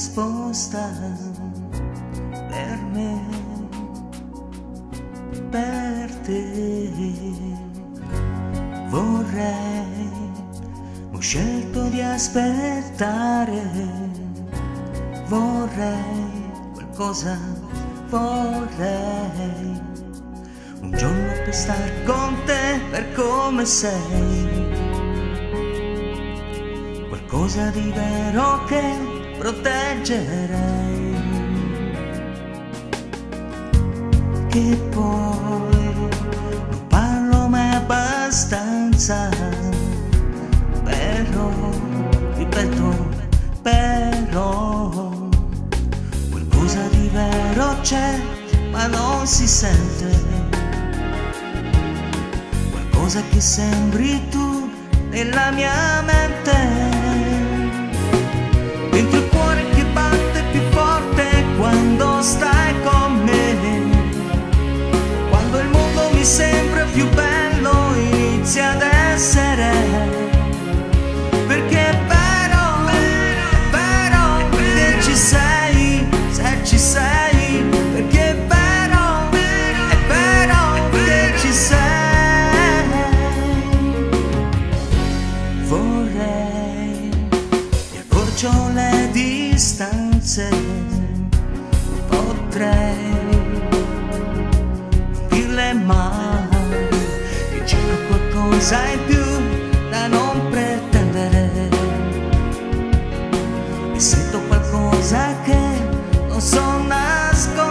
risposta per me, per te. Vorrei, ho scelto di aspettare, vorrei qualcosa, vorrei un giorno per star con te per come sei. Qualcosa di vero che proteggerei. Che poi non parlo mai abbastanza, però, ripeto, però, qualcosa di vero c'è, ma non si sente qualcosa che sembri tu nella mia mente. Accorcio le distanze potrei dirle mai che c'è qualcosa in più da non pretendere. E sento qualcosa che non so nascondere